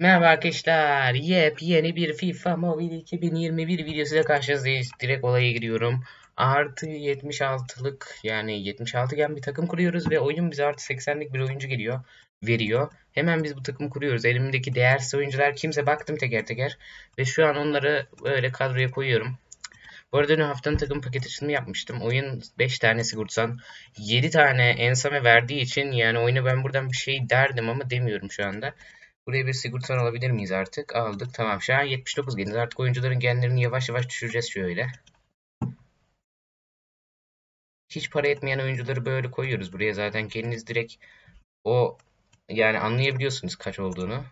Merhaba arkadaşlar. Yepyeni bir FIFA Mobile 2021 videosuyla karşınızdayız. Direkt olaya giriyorum. Artı 76'lık yani 76 gen bir takım kuruyoruz ve oyun bize artı 80'lik bir oyuncu geliyor. Veriyor. Hemen biz bu takımı kuruyoruz. Elimdeki değersiz oyuncular kimse baktım teker teker. Ve şu an onları böyle kadroya koyuyorum. Bu arada dün haftanın takım paket açılımı yapmıştım. Oyun 5 tane sigurtsan 7 tane ensame verdiği için yani oyuna ben buradan bir şey derdim ama demiyorum şu anda. Buraya bir sigurtan alabilir miyiz artık? Aldık. Tamam. Şu an 79 geniz. Artık oyuncuların genlerini yavaş yavaş düşüreceğiz şöyle. Hiç para etmeyen oyuncuları böyle koyuyoruz buraya. Zaten kendiniz direkt o yani anlayabiliyorsunuz kaç olduğunu.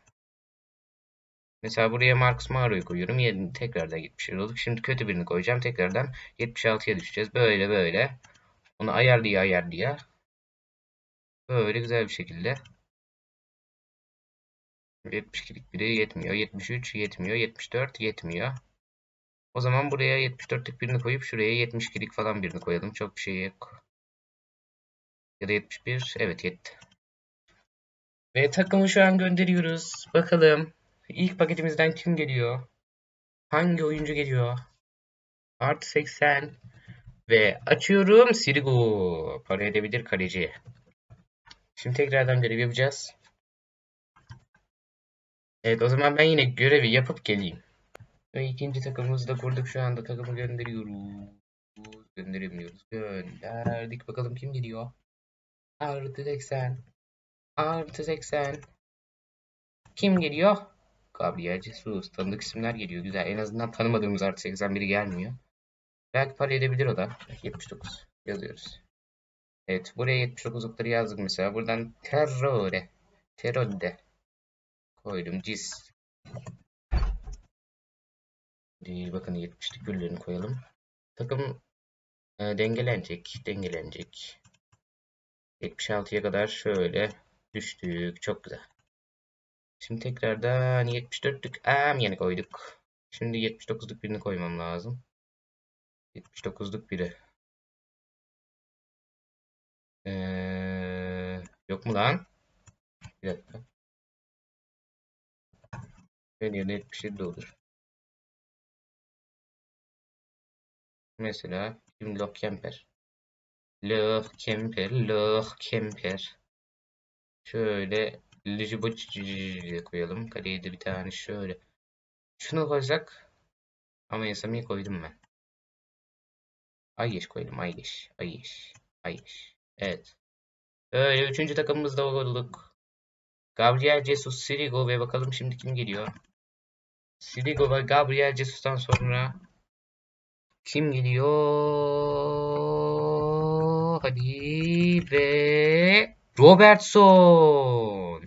Mesela buraya Marcus Mauro'yu koyuyorum. Yerini tekrardan 77 olduk. Şimdi kötü birini koyacağım. Tekrardan 76'ya düşeceğiz. Böyle böyle. Onu ayarlıya ayarlıya. Böyle güzel bir şekilde. 72'lik biri yetmiyor. 73 yetmiyor. 74 yetmiyor. O zaman buraya 74'lik birini koyup şuraya 72'lik falan birini koyalım. Çok bir şey yok. Ya da 71. Evet yetti. Ve takımı şu an gönderiyoruz. Bakalım. İlk paketimizden kim geliyor? Hangi oyuncu geliyor? Artı 80. Ve açıyorum. Sirigu. Para edebilir kaleci. Şimdi tekrardan görev yapacağız. Evet o zaman ben yine görevi yapıp geleyim. Ve ikinci takımımızı da kurduk şu anda takımı gönderiyoruz. Gönderemiyoruz. Gönderdik. Bakalım kim geliyor? Artı 80. Artı 80. Kim geliyor? Gabriel Jesus. Tanıdık isimler geliyor. Güzel. En azından tanımadığımız artı 80 biri gelmiyor. Belki para edebilir o da. 79 yazıyoruz. Evet. Buraya 79'lukları yazdık mesela. Buradan terrore. Terode. Koydum. Cis. Değil, bakın 70'lik güllerini koyalım. Takım e, dengelenecek. Dengelenecek. 76'ya kadar şöyle düştük. Çok güzel. Şimdi tekrardan 74'lük am yeni koyduk. Şimdi 79'luk birini koymam lazım. 79'luk biri. Ee, yok mu lan? Bir dakika. Ben yerine 77 de olur. Mesela şimdi Loh Kemper. Loh Kemper, Loh Kemper. Şöyle Lijiboçi'ye koyalım. Kaleye bir tane şöyle. Şunu koysak ama Yasami'yi koydum ben. Aygeç koydum. Aygeç. Aygeç. Aygeç. Evet. Üçüncü takımımızda olduk. Gabriel Jesus, Sirigo ve bakalım şimdi kim geliyor. Sirigo ve Gabriel Jesus'tan sonra kim geliyor? Hadi ve Robertson.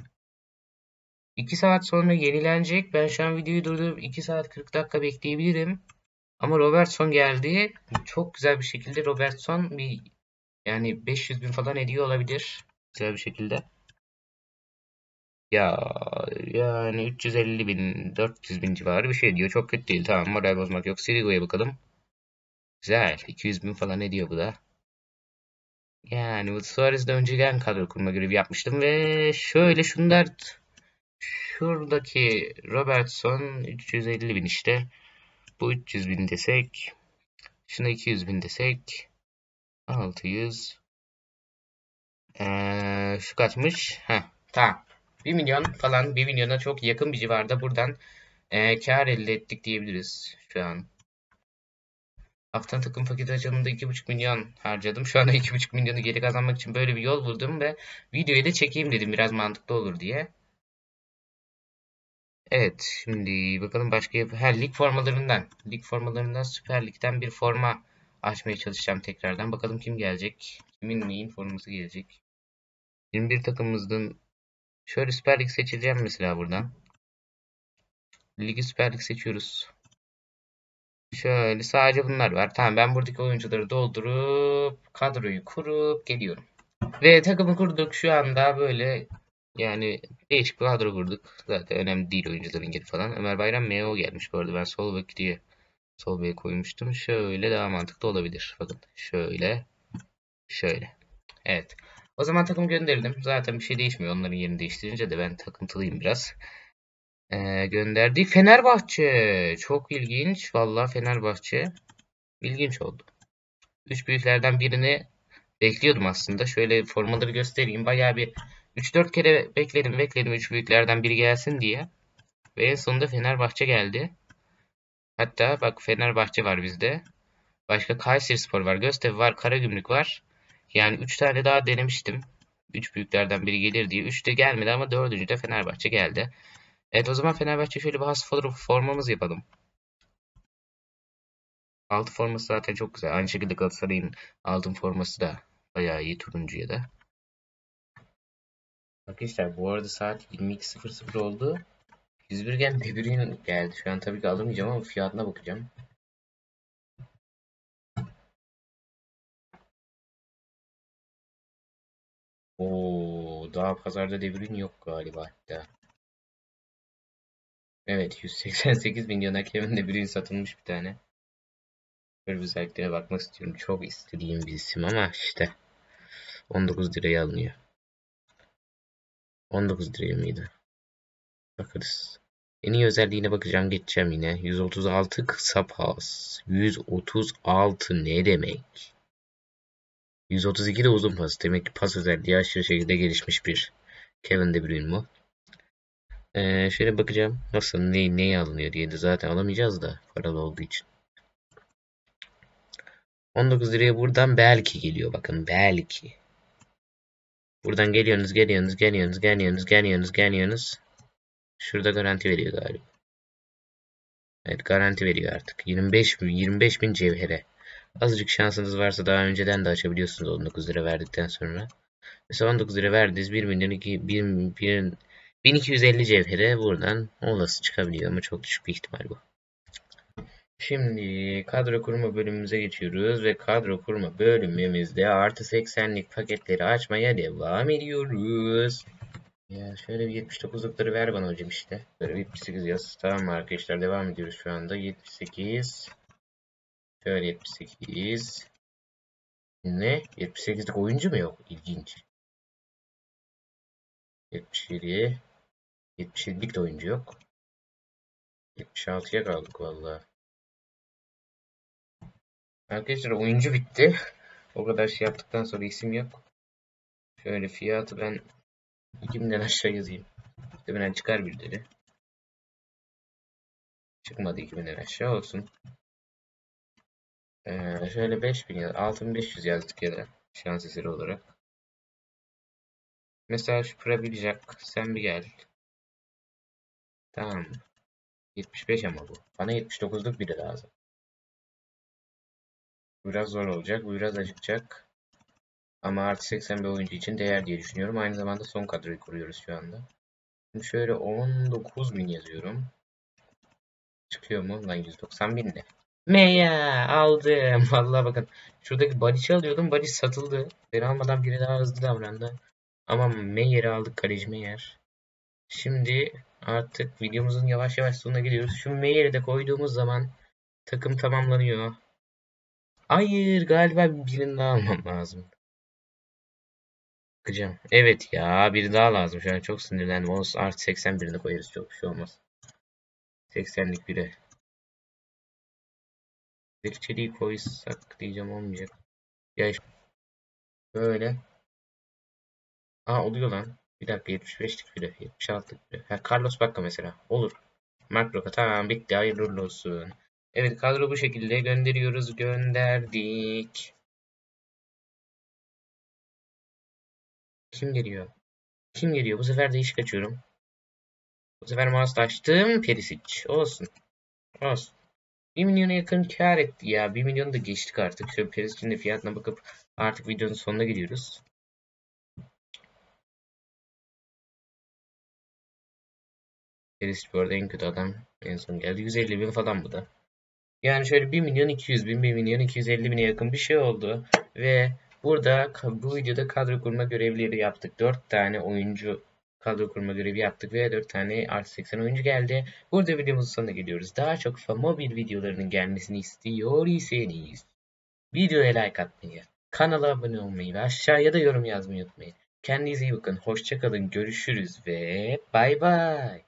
2 saat sonra yenilenecek. Ben şu an videoyu durdurup 2 saat 40 dakika bekleyebilirim. Ama Robertson geldi. Çok güzel bir şekilde Robertson bir yani 500 bin falan ediyor olabilir. Güzel bir şekilde. Ya yani 350 bin 400 bin civarı bir şey diyor. Çok kötü değil. Tamam moral bozmak yok. Sirigo'ya bakalım. Güzel. 200 bin falan ediyor bu da. Yani bu Suarez'de önceden kadro kurma görevi yapmıştım ve şöyle şunlar şuradaki Robertson 350 bin işte. Bu 300 bin desek. Şuna 200 bin desek. 600. Ee, şu kaçmış? Heh, tamam. 1 milyon falan 1 milyona çok yakın bir civarda buradan e, kar elde ettik diyebiliriz şu an. Haftanın takım paketi açılımında 2,5 milyon harcadım. Şu anda 2,5 milyonu geri kazanmak için böyle bir yol buldum ve videoyu da çekeyim dedim biraz mantıklı olur diye. Evet şimdi bakalım başka her lig formalarından. Lig formalarından Süper Lig'den bir forma açmaya çalışacağım tekrardan. Bakalım kim gelecek. Kimin neyin forması gelecek. 21 takımımızın şöyle Süper Lig seçeceğim mesela buradan. Ligi Süper Lig seçiyoruz. Şöyle sadece bunlar var. Tamam ben buradaki oyuncuları doldurup kadroyu kurup geliyorum. Ve takımı kurduk şu anda böyle yani değişik bir kadro kurduk. Zaten önemli değil oyuncuların geri falan. Ömer Bayram MO gelmiş bu arada. Ben sol bek diye sol beke koymuştum. Şöyle daha mantıklı olabilir. Bakın şöyle şöyle. Evet. O zaman takım gönderdim. Zaten bir şey değişmiyor. Onların yerini değiştirince de ben takıntılıyım biraz. Ee, gönderdi. Fenerbahçe. Çok ilginç. Vallahi Fenerbahçe. İlginç oldu. Üç büyüklerden birini bekliyordum aslında. Şöyle formaları göstereyim. Bayağı bir 3-4 kere bekledim bekledim üç büyüklerden biri gelsin diye. Ve en sonunda Fenerbahçe geldi. Hatta bak Fenerbahçe var bizde. Başka Kayserispor var, Göztepe var, Karagümrük var. Yani 3 tane daha denemiştim. 3 büyüklerden biri gelir diye. 3 de gelmedi ama 4. de Fenerbahçe geldi. Evet o zaman Fenerbahçe şöyle bir has formamız yapalım. Altı forması zaten çok güzel. Aynı şekilde Galatasaray'ın altın forması da bayağı iyi turuncuya da. Arkadaşlar bu arada saat 22.00 oldu. 101 gen Debruyne geldi. Şu an tabii ki alamayacağım ama fiyatına bakacağım. Oo, daha pazarda devrin yok galiba hatta. Evet 188 milyona Kevin De satılmış bir tane. Böyle özelliklere bakmak istiyorum. Çok istediğim bir isim ama işte 19 liraya alınıyor. 19 liraya mıydı? Bakarız. En iyi özelliğine bakacağım geçeceğim yine. 136 kısa pas. 136 ne demek? 132 de uzun pas. Demek ki pas özelliği aşırı şekilde gelişmiş bir Kevin De Bruyne mu? Ee, şöyle bakacağım nasıl ne, neye alınıyor diye de zaten alamayacağız da paralı olduğu için. 19 liraya buradan belki geliyor bakın belki. Buradan geliyorsunuz geliyorsunuz geliyorsunuz geliyorsunuz geliyorsunuz geliyorsunuz. Şurada garanti veriyor galiba. Evet garanti veriyor artık. 25 bin, 25 bin cevhere. Azıcık şansınız varsa daha önceden de açabiliyorsunuz 19 lira verdikten sonra. Mesela 19 lira verdiniz 1 milyon 2, 1, 1, 1250 cevhere buradan olası çıkabiliyor ama çok düşük bir ihtimal bu. Şimdi kadro kurma bölümümüze geçiyoruz ve kadro kurma bölümümüzde artı 80'lik paketleri açmaya devam ediyoruz. Ya şöyle bir 79'lukları ver bana hocam işte. Böyle 78 yaz. Tamam arkadaşlar devam ediyoruz şu anda. 78. Şöyle 78. Ne? 78'lik oyuncu mu yok? İlginç. 77. 77'lik de oyuncu yok. 76'ya kaldık vallahi. Arkadaşlar oyuncu bitti. O kadar şey yaptıktan sonra isim yok. Şöyle fiyatı ben 2000'den aşağı yazayım. Muhtemelen çıkar birileri. Çıkmadı 2000'den aşağı olsun. Ee, şöyle 5000 ya 6500 yazdık ya da şans eseri olarak. Mesela şu Prabiljak sen bir gel. Tamam. 75 ama bu. Bana 79'luk biri lazım. Biraz zor olacak. Bu biraz acıkacak. Ama artı 80 bir oyuncu için değer diye düşünüyorum. Aynı zamanda son kadroyu kuruyoruz şu anda. Şimdi şöyle 19 bin yazıyorum. Çıkıyor mu? Lan 190 bin de. Meya aldım. Vallahi bakın. Şuradaki Badic'i alıyordum. Badic satıldı. Ben almadan biri daha hızlı davrandı. Ama Meyer'i aldık. Kaleci Meyer. Şimdi artık videomuzun yavaş yavaş sonuna geliyoruz. Şu Meyer'i de koyduğumuz zaman takım tamamlanıyor. Hayır galiba birini daha almam lazım. Bakacağım. Evet ya biri daha lazım. Şu an çok sinirlendim. Olsun artı 80 birini koyarız. Çok bir şey olmaz. 80'lik biri. Zirçeliği koysak diyeceğim olmayacak. Ya böyle. Aa oluyor lan. Bir dakika 75'lik biri. 76'lık biri. Ha, Carlos Bacca mesela. Olur. Mark tamam bitti. Hayırlı olsun. Evet kadro bu şekilde gönderiyoruz. Gönderdik. Kim geliyor? Kim geliyor? Bu sefer değişik açıyorum. Bu sefer mouse açtım. Perisic. Olsun. Olsun. 1 milyona yakın kar etti ya. 1 milyonu da geçtik artık. Şöyle Perisic'in de fiyatına bakıp artık videonun sonuna gidiyoruz. Perisic bu arada en kötü adam. En son geldi. 150 bin falan bu da. Yani şöyle 1 milyon 200 bin, 1 milyon 250 bine yakın bir şey oldu. Ve burada bu videoda kadro kurma görevleri yaptık. 4 tane oyuncu kadro kurma görevi yaptık ve 4 tane artı 80 oyuncu geldi. Burada videomuzun sonuna geliyoruz. Daha çok mobil videolarının gelmesini istiyor iseniz videoya like atmayı, kanala abone olmayı ve aşağıya da yorum yazmayı unutmayın. Kendinize iyi bakın. Hoşçakalın. Görüşürüz ve bay bay.